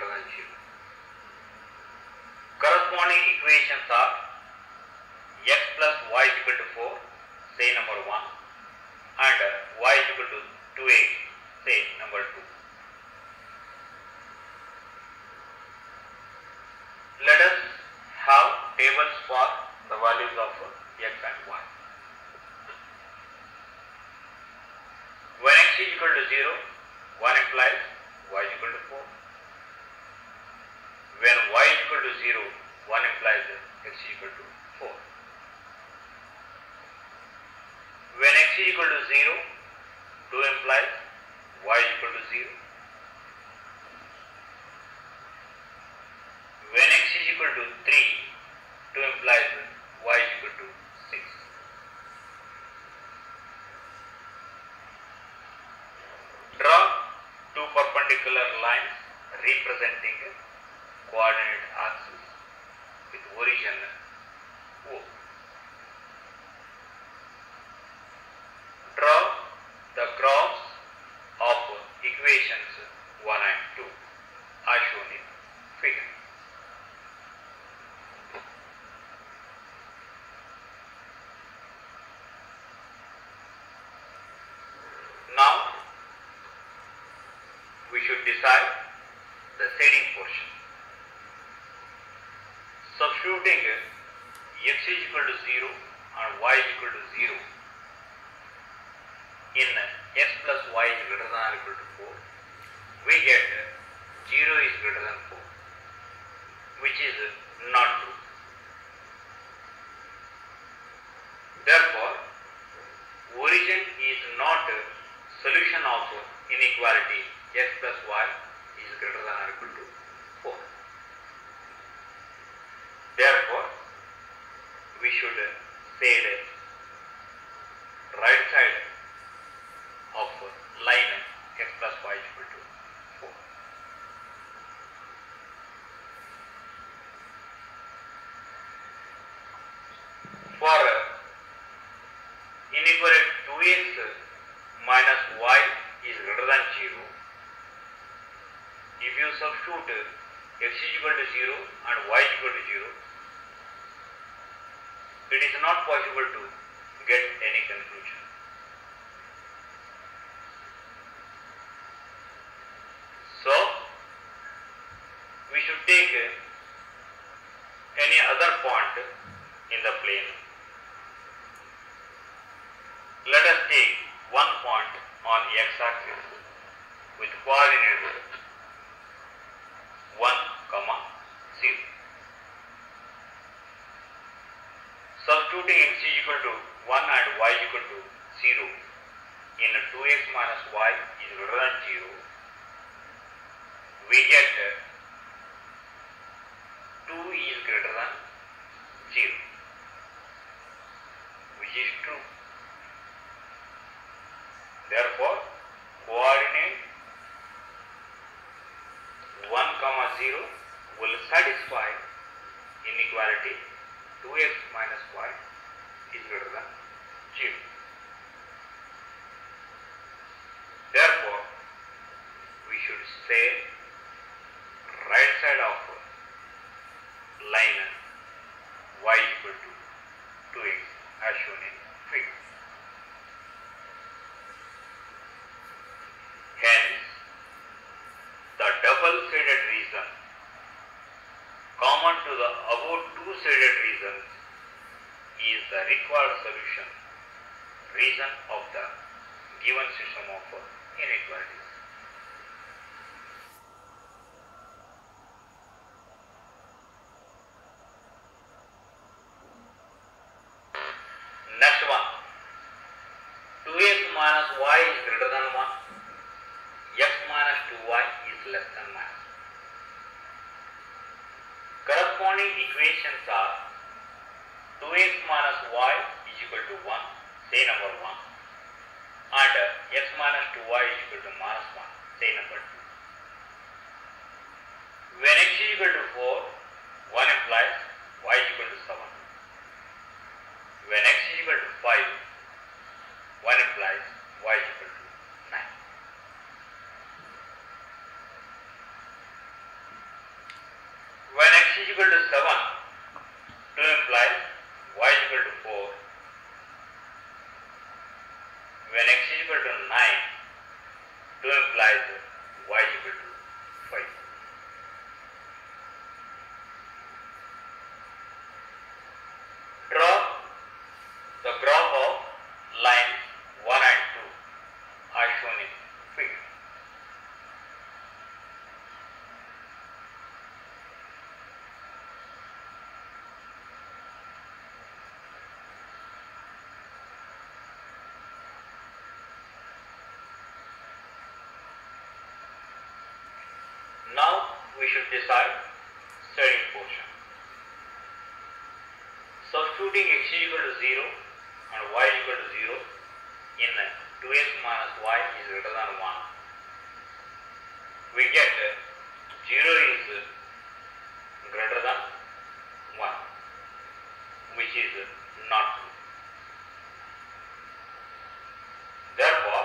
double zero. Corresponding equations are x plus y is equal to 4, say number 1 and y is equal to 2x, say number 2. Let us have tables for the values of x and y. When x is equal to 0, 1 implies y is equal to 4. When y is equal to 0, 1 implies x is equal to 4. When x is equal to 0, 2 implies y equal to 0. When x is equal to 3, 2 implies y is equal to 6. Draw two perpendicular lines representing coordinate axis with origin O. Draw the graphs of equations 1 and 2 as shown in figure. Now we should decide the shading portion. Substituting x is equal to 0 and y is equal to 0 in x plus y is greater than or equal to 4, we get 0 is greater than 4, which is not true. Therefore, origin is not a solution of inequality x plus y is greater than or equal to 4. Therefore, we should shade right side of line x plus y is equal to 4. For inequality 2x minus y is greater than 0, if you substitute x is equal to 0 and y is equal to 0, it is not possible to get any conclusion. So, we should take any other point in the plane. Let us take one point on the x-axis with coordinates 1, comma 0. Substituting x is equal to 1 and y is equal to 0 in 2x minus y is greater than 0, we get 2 is greater than 0, which is true. Therefore, coordinate 1 comma 0 will satisfy inequality 2x minus y is greater than 0. Therefore, we should say right side of line y equal to 2x as shown in figure. Solution region of the given system of inequalities. Next one. 2x minus y is greater than 1. x minus 2y is less than minus. Corresponding equations are 2x minus y equal to 1, say number 1, and x minus 2y is equal to minus 1, say number 2. When x is equal to 4, 1 implies y is equal to 7. When x is equal to 5, 1 implies y is equal to 9. When x is equal to 7, line 1 and 2 are shown in figure. Now we should decide selling portion. Substituting x equal to 0 and y equal to 0 in 2x minus y is greater than 1. We get 0 is greater than 1 which is not true. Therefore,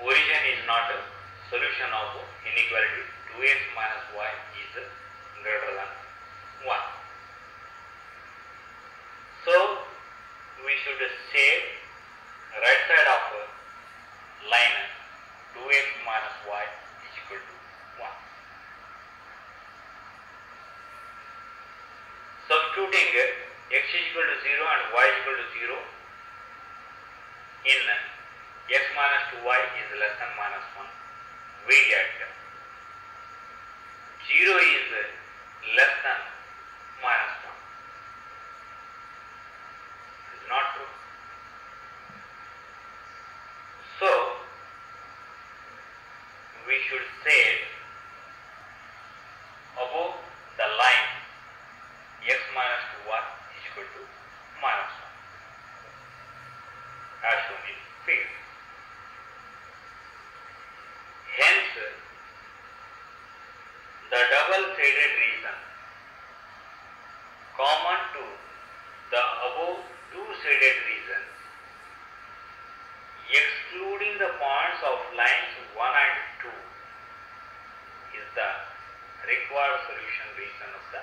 origin is not a solution of inequality 2x minus y is greater than 1. So, we should say right side of uh, line 2x minus y is equal to 1. Substituting uh, x is equal to 0 and y is equal to 0 in uh, x minus 2y is less than minus 1, we get 0 is less than minus 1. It is not true. So, we should say above the line x minus 2y is equal to minus 1 as shown in figure. Hence, the double-sided region common to the above two-sided regions excluding the points of lines 1 and 2 is the required solution region of the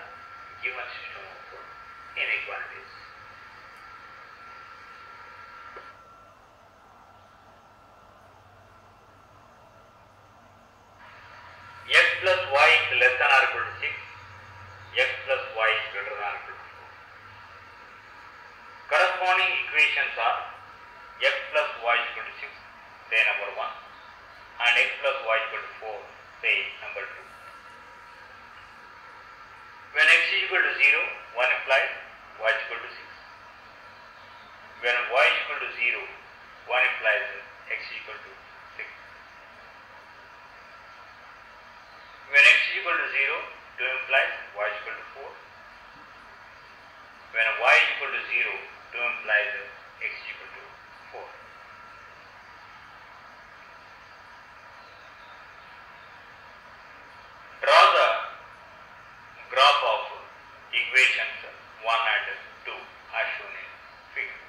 given system of inequalities. x plus y is less than or equal to 6, x plus y is greater than or equal to 4. Corresponding equations are x plus y is equal to 6, say number 1, and x plus y is equal to 4, say number 2. When x is equal to 0, 1 implies y is equal to 6. When y is equal to 0, 1 implies x is equal to 6. When x is equal to 0, 2 implies y is equal to 4. When y is equal to 0, 2 implies x is equal to 4. Draw the graph of equations 1 and 2 as shown in figure.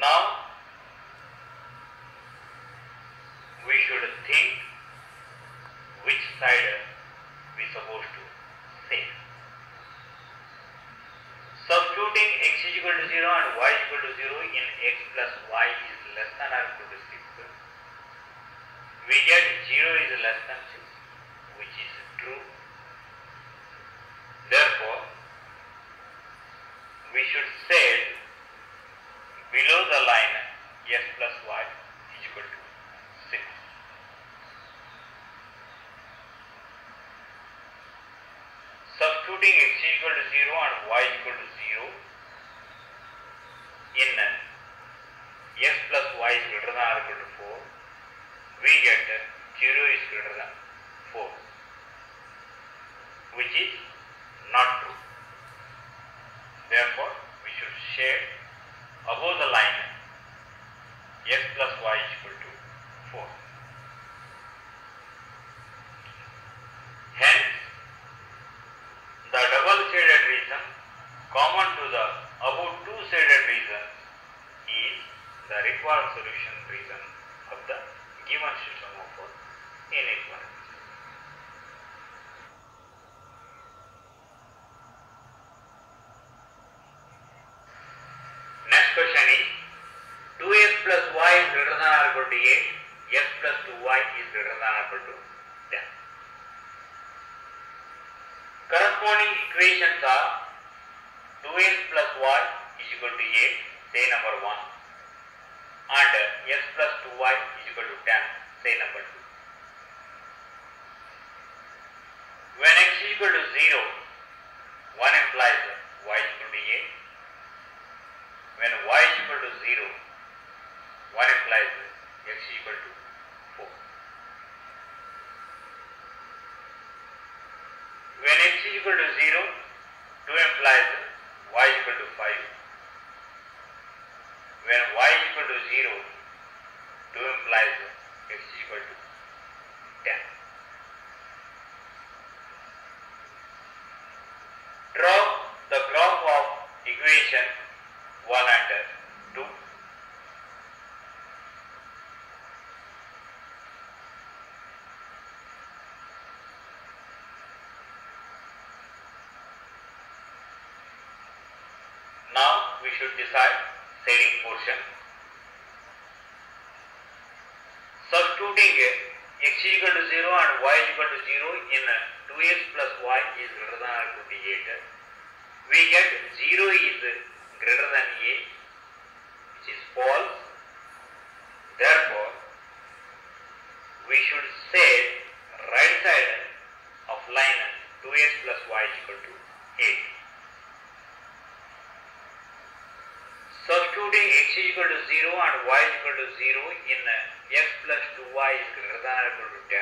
Now we should think which side we supposed to say. Substituting x is equal to 0 and y is equal to 0 in x plus y is less than or equal to 6. We get 0 is less than 6 which is true. Therefore, we should say below the line x plus y is equal to 6. Substituting x equal to 0 and y equal to 0 in x plus y is greater than or equal to 4, we get 0 is greater than 4, which is not true. Therefore, we should shade above the line x plus y is equal to 4. Hence, the double shaded region common to the above two shaded regions is the solution region of the given system of inequalities. Next question is 2x plus y is greater than or equal to 8, x plus 2y is greater than or equal to 10. Corresponding equations are 2x plus y is equal to 8, say number 1, x plus 2y is equal to 10, say number 2. When x is equal to 0, 1 implies should decide saving portion. Substituting x is equal to 0 and y is equal to 0 in 2x plus y is greater than or equal to 8. We get 0 is greater than a which is false. Substituting x is equal to 0 and y is equal to 0 in x plus 2y is greater than or equal to 10,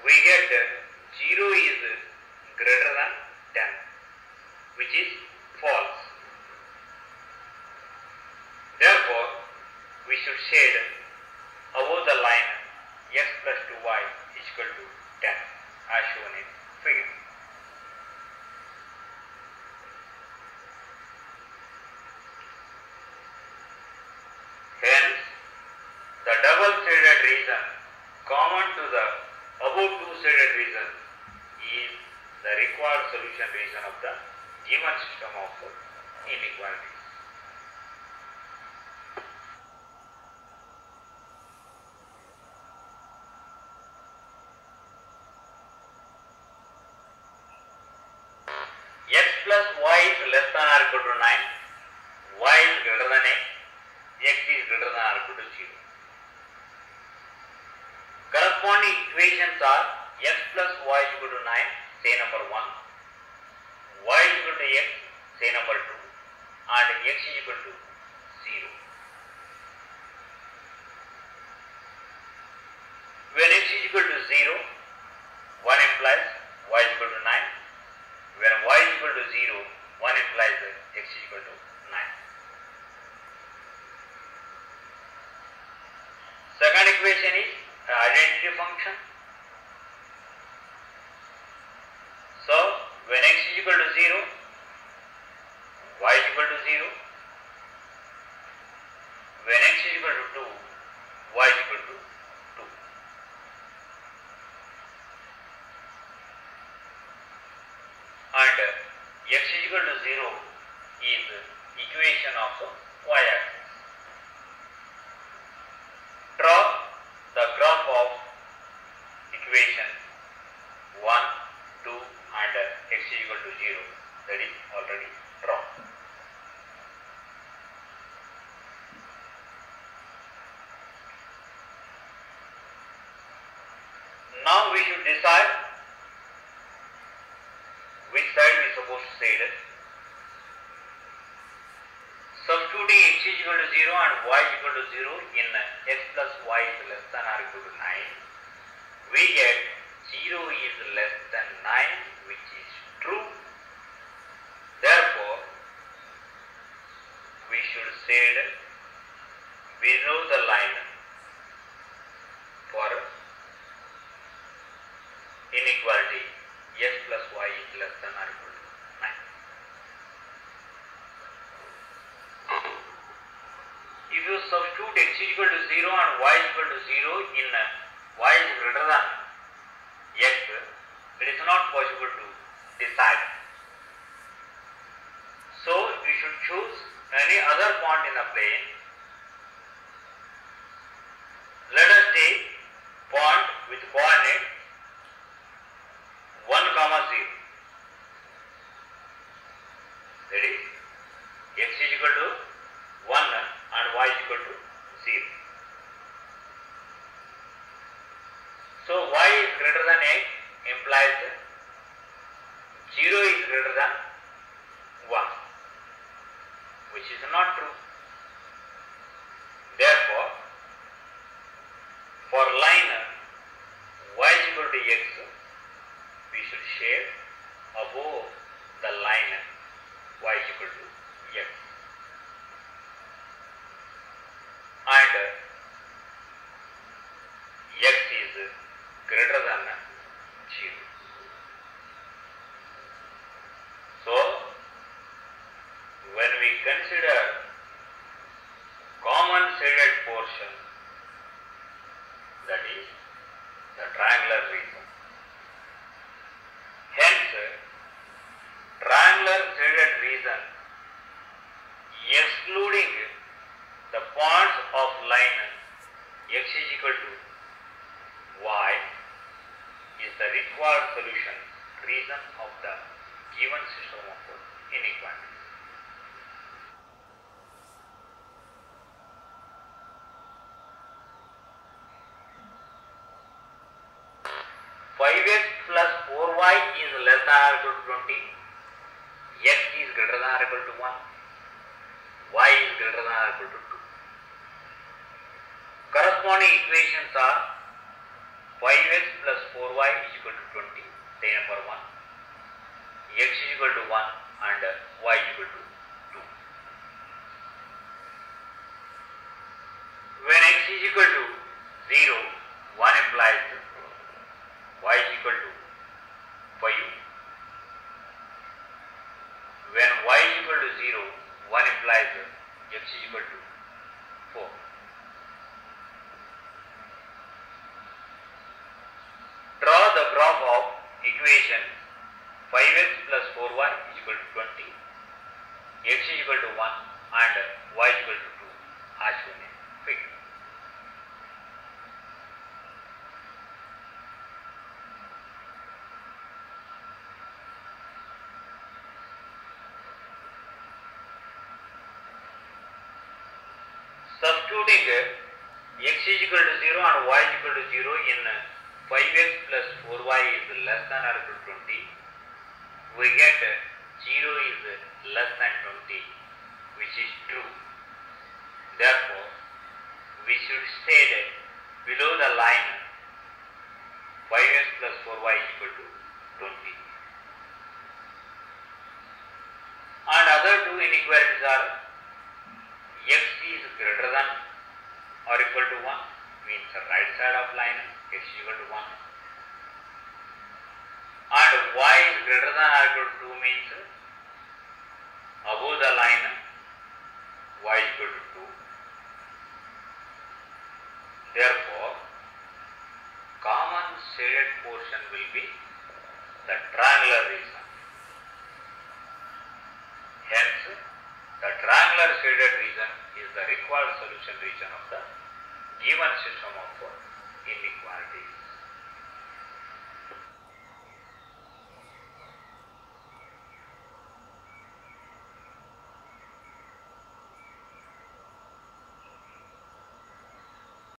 we get uh, 0 is greater than 10, which is false. Therefore, we should say above the line x plus 2y is equal to 10 as shown in figure. Hence, the double shaded region common to the above two shaded region is the required solution region of the given system of inequalities. x plus y is less than or equal to 9, y is greater than a, x is greater than or equal to 0. Corresponding equations are x plus y equal to 9, say number 1, y equal to x, say number 2, and x is equal to 0. When x is equal to 0, 1 implies y is equal to 9. When y is equal to 0, 1 implies that x is equal to 9. Second equation is an identity function. So, when x is equal to 0, y is equal to 0. When x is equal to 2, y is equal to 2. and uh, x is equal to 0 is equation of y axis. Draw the graph of equation 1, 2 and x is equal to 0 that is already drawn. Now we should decide which side we are supposed to say it. Substituting x is equal to 0 and y is equal to 0 in x plus y is less than or equal to 9, we get 0 is less than 9 which is true. Therefore, we should shade below the line for inequality x plus y is less than or equal to 9. If you substitute x is equal to 0 and y is equal to 0 in y is greater than x, it is not possible to decide. So, we should choose any other point in the plane. Let us take point with coordinate 1 comma 0. That is, x is equal to 1 and y is equal to 0. So, y is greater than x implies which is not true. Therefore, for line y is equal to x, we should shade above the line y is equal to x. And x is greater than 0. So, when we consider common shaded portion, 5x plus 4y is less than or equal to 20. x is greater than or equal to 1. y is greater than or equal to 2. Corresponding equations are 5x plus 4y is equal to 20, say number 1. x is equal to 1 and y is equal to 2. When x is equal to 0, 1 implies y is equal to 5. When y is equal to 0, 1 implies x is equal to 4. Draw the graph of equation 5x plus 4y is equal to 20, x is equal to 1 and y is equal to 2 as shown in figure. Substituting x is equal to 0 and y is equal to 0 in 5x plus 4y is less than or equal to 20, we get 0 is less than 20, which is true. Therefore, we should state below the line 5x plus 4y is equal to 20. And other two inequalities are x is greater than or equal to 1 means the right side of line x is equal to 1 and y is greater than or equal to 2 means above the line y is equal to 2 therefore common shaded portion will be the triangular region